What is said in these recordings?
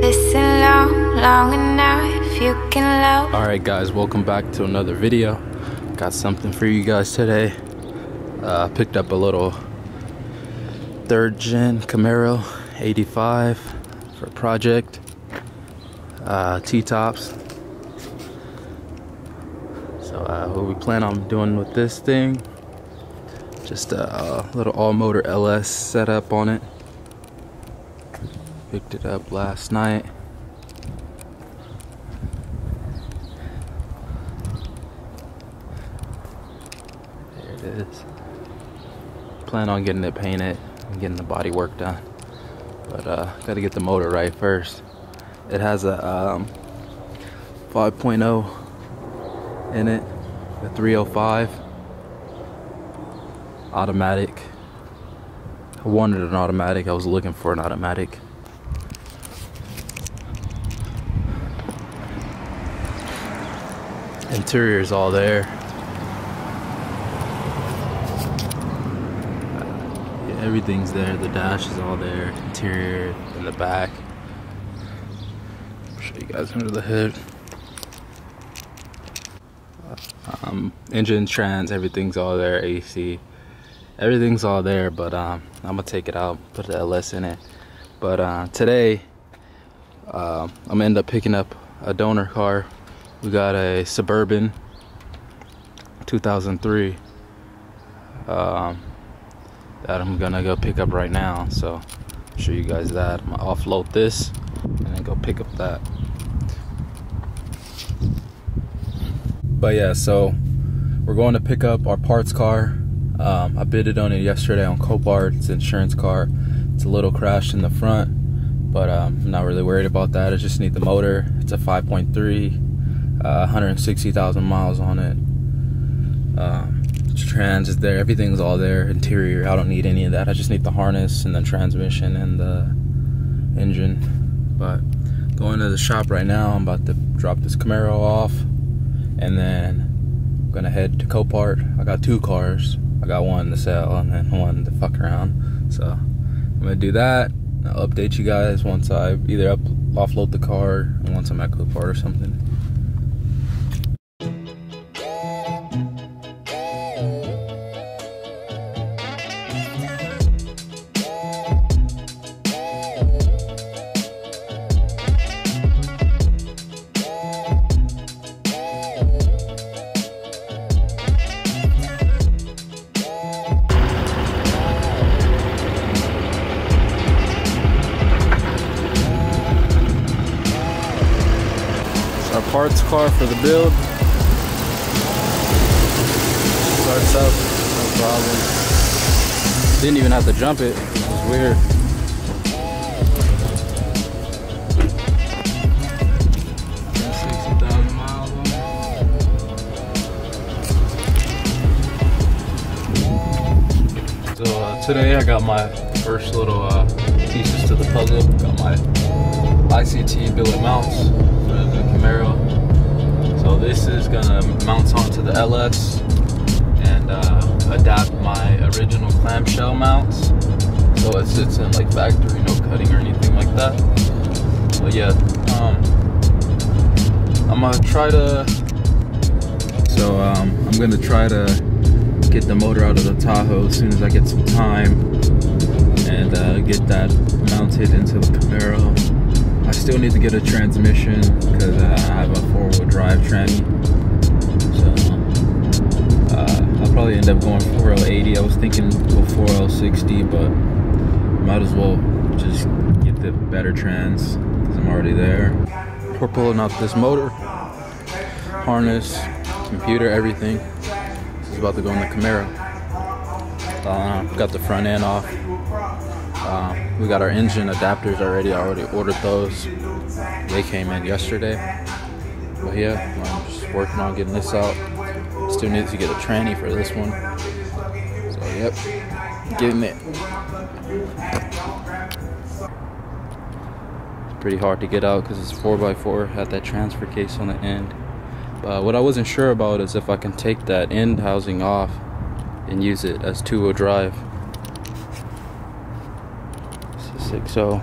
Listen long, long enough, you can love. Alright guys, welcome back to another video. Got something for you guys today. Uh, picked up a little third gen Camaro 85 for project. Uh, T-tops. So uh, what we plan on doing with this thing, just a, a little all motor LS setup on it. Picked it up last night. There it is. Plan on getting it painted and getting the body work done. But uh, gotta get the motor right first. It has a um, 5.0 in it, a 305 automatic. I wanted an automatic, I was looking for an automatic. Interior is all there. Everything's there. The dash is all there. Interior in the back. Show you guys under the hood. Um, engine, trans, everything's all there. AC, everything's all there. But um, I'm gonna take it out, put the LS in it. But uh, today, uh, I'm gonna end up picking up a donor car we got a Suburban 2003 um, that I'm gonna go pick up right now. So show you guys that. I'm gonna offload this and then go pick up that. But yeah, so we're going to pick up our parts car. Um, I bidded on it yesterday on Copart. It's an insurance car. It's a little crashed in the front, but um, I'm not really worried about that. I just need the motor. It's a 5.3 uh, 160,000 miles on it. Um, trans is there, everything's all there. Interior, I don't need any of that. I just need the harness and the transmission and the engine. But going to the shop right now, I'm about to drop this Camaro off, and then I'm gonna head to Copart. I got two cars. I got one to sell and then one to fuck around. So I'm gonna do that. I'll update you guys once I either up, offload the car and once I'm at Copart or something. Parts car for the build. Starts up, no problem. Didn't even have to jump it. It was weird. So uh, today I got my first little uh, pieces to the puzzle. Got my ICT billet mounts for the Camaro. So this is gonna mount onto the LS and uh, adapt my original clamshell mounts. So it sits in like factory, no cutting or anything like that. But yeah, um, I'm gonna try to. So um, I'm gonna try to get the motor out of the Tahoe as soon as I get some time and uh, get that mounted into the Camaro. I still need to get a transmission because uh, I have a four-wheel drive tranny. So uh, I'll probably end up going 4L80. I was thinking go 4L60, but might as well just get the better trans because I'm already there. We're pulling out this motor, harness, computer, everything. This is about to go in the Camaro. Uh, got the front end off. Uh, we got our engine adapters already. I already ordered those. They came in yesterday. But yeah, I'm just working on getting this out. Still need to get a tranny for this one. So yep, getting it. It's pretty hard to get out because it's 4x4. Had that transfer case on the end. But what I wasn't sure about is if I can take that end housing off and use it as two-wheel drive so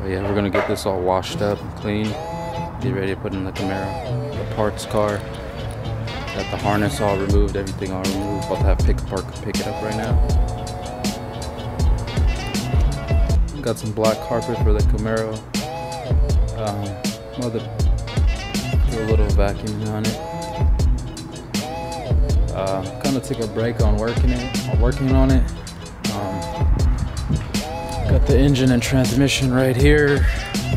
But yeah, we're gonna get this all washed up and clean. Get ready to put in the Camaro, the parts car. Got the harness all removed, everything all removed. About to have pick park pick it up right now. Got some black carpet for the Camaro. Um, mother do a little vacuuming on it. Uh, kind of took a break on working it, on working on it. Um, got the engine and transmission right here.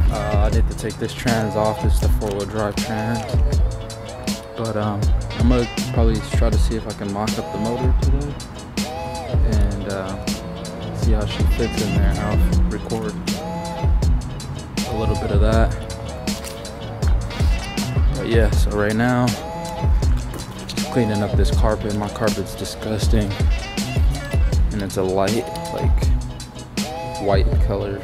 Uh, I need to take this trans off. It's the four-wheel drive trans. But um, I'm gonna probably try to see if I can mock up the motor today and uh, see how she fits in there. I'll record a little bit of that. But yeah, so right now, cleaning up this carpet. My carpet's disgusting, and it's a light, like white color.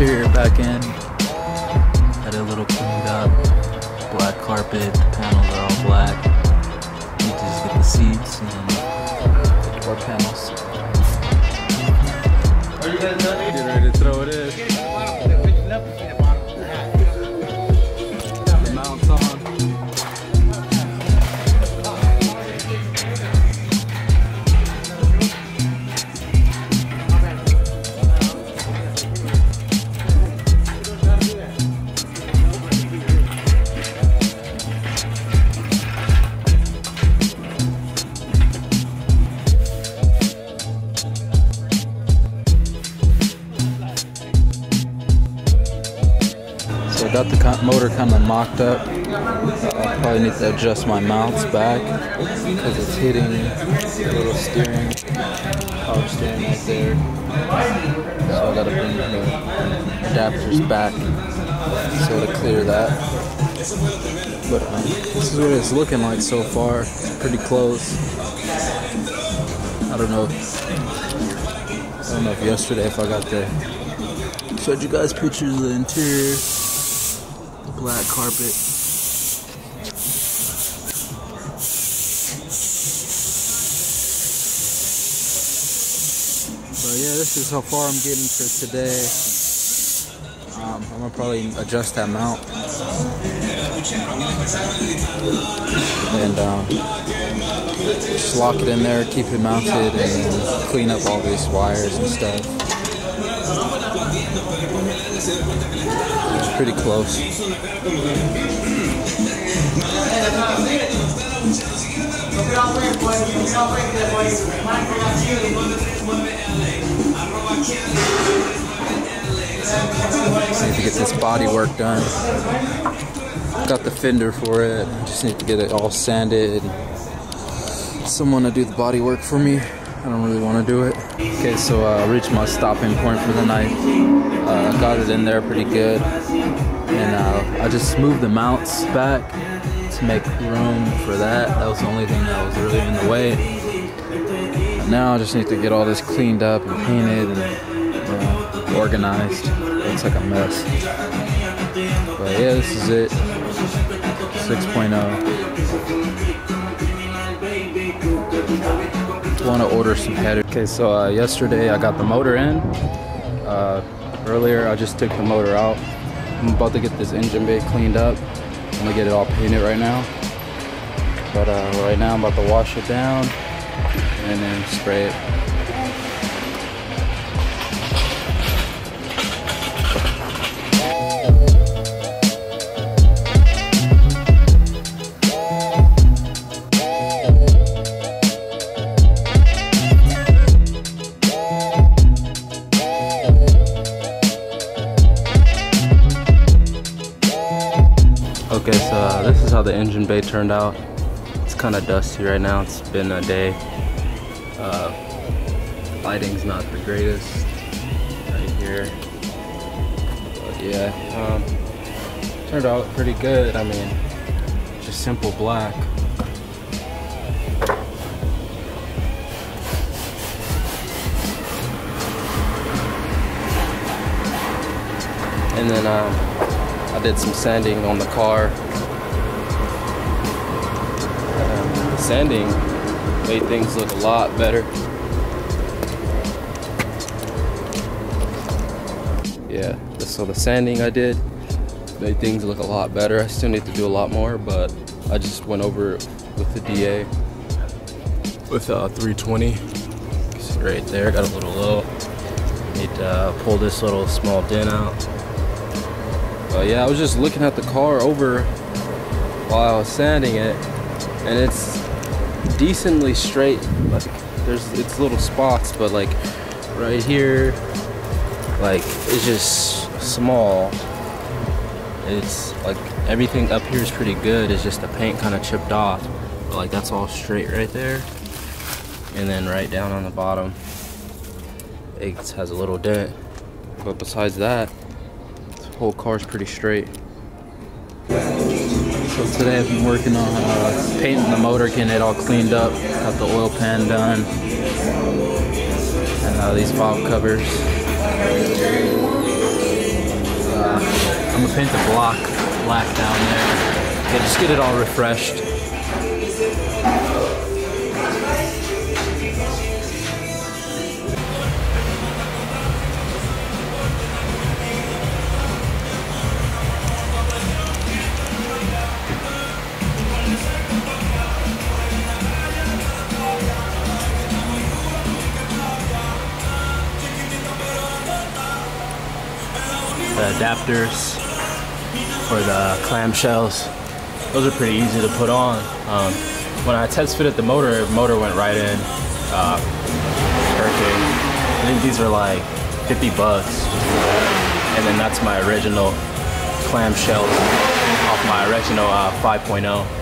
Interior back in. Had it a little cleaned up black carpet, the panels are all black. You just get the seats and the door panels. are Get ready to throw it in. So I got the motor kind of mocked up. I probably need to adjust my mounts back because it's hitting the little steering, power steering right there. So I gotta bring the adapters back so to clear that. But um, this is what it's looking like so far. It's pretty close. I don't know. If, I don't know if yesterday if I got the showed you guys pictures of the interior black carpet. But yeah, this is how far I'm getting for today. Um, I'm gonna probably adjust that mount and um, just lock it in there, keep it mounted, and clean up all these wires and stuff. It's pretty close. I need to get this body work done. Got the fender for it. Just need to get it all sanded. Someone to do the body work for me. I don't really want to do it. Okay, so uh, I reached my stopping point for the night. Uh, got it in there pretty good. And uh, I just moved the mounts back to make room for that. That was the only thing that was really in the way. Now I just need to get all this cleaned up and painted and uh, organized. Looks like a mess. But yeah, this is it. 6.0. Want to order some headers. Okay, so uh, yesterday I got the motor in. Uh, earlier I just took the motor out. I'm about to get this engine bay cleaned up. I'm gonna get it all painted right now. But uh, right now I'm about to wash it down and then spray it. Bay turned out. It's kind of dusty right now. It's been a day. Uh, lighting's not the greatest right here. But yeah, um, turned out pretty good. I mean, just simple black. And then um, I did some sanding on the car. Sanding made things look a lot better. Yeah, so the sanding I did made things look a lot better. I still need to do a lot more, but I just went over with the DA with uh, 320. Right there, got a little low. Need to uh, pull this little small dent out. But yeah, I was just looking at the car over while I was sanding it, and it's decently straight. Like there's it's little spots, but like right here, like it's just small. It's like everything up here is pretty good. It's just the paint kind of chipped off. But like that's all straight right there, and then right down on the bottom, it has a little dent. But besides that, whole car's pretty straight. So today I've been working on uh, painting the motor, getting it all cleaned up, got the oil pan done, and uh, these valve covers. Uh, I'm gonna paint the block black down there. Yeah, just get it all refreshed. The adapters for the clamshells. Those are pretty easy to put on. Um, when I test fitted the motor, the motor went right in. Uh, perfect. I think these are like 50 bucks. And then that's my original clamshells off my original uh, 5.0.